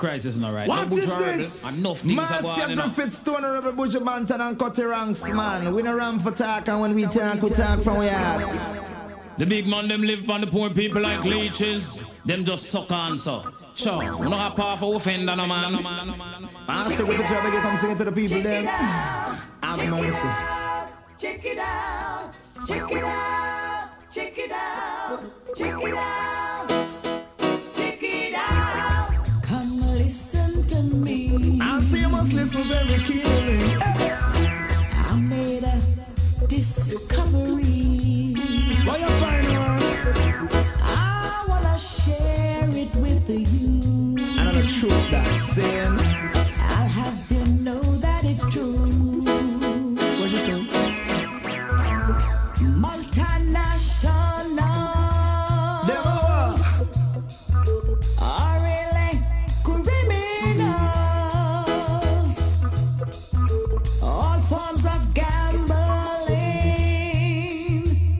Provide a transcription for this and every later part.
crisis not right. What No, is this? Rebel. Enough things are going Marcia on. know. Tony Rebel, Buju Banton and Cutty Ranks, man. We no ram for talk and when we talk, we talk from we heart. The big man them live on the poor people like leeches. Them just suck on so. Sure, we don't have power for offender no man. Marcia Griffiths, Rebel, you come sing it to the people then. Have mercy. Check it out, check it out, check it out, check it out, it's true. What you say? Multinational. Was. are really criminals. All forms of gambling.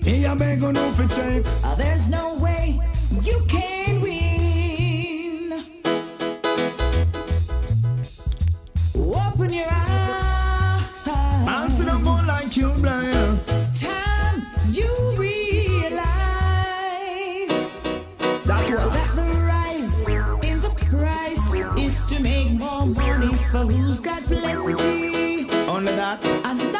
He a beg on no for check. Uh, There's no way you can for who's got plenty. Only that. Another thing,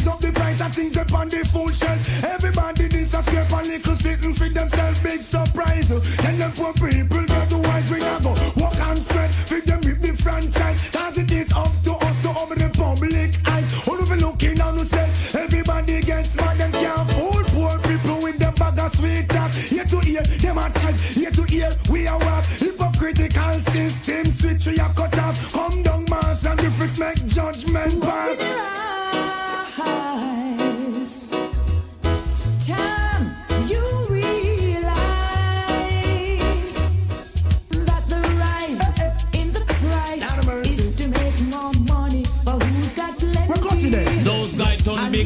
rise up the price. I think they on the full shelf. Everybody needs a scrape a little sitting for themselves. Big surprise. Tell them poor people get the wise. We not go walk and spread. Feed them with the franchise. Cause it is up to us to open the public eyes. Wanna be looking on yourself. Everybody gets mad. Them can't fool poor people with them bag of sweet talk. Here to hear them a chat. Here to hear we are what hypocritical system switch we are cut off. Come down, mass and different make judgment pass.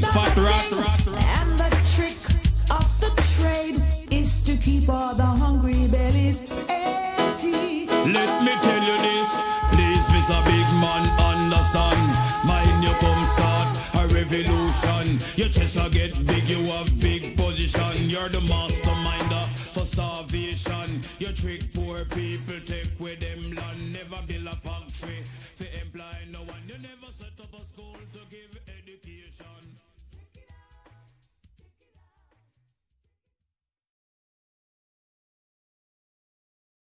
Big fat rat. And the trick of the trade is to keep all the hungry bellies empty. Let me tell you this, please, Mr. Big Man, understand. Mine you come start a revolution. Your chest will get big, you have big position. You're the masterminder for starvation. You trick poor people, take with them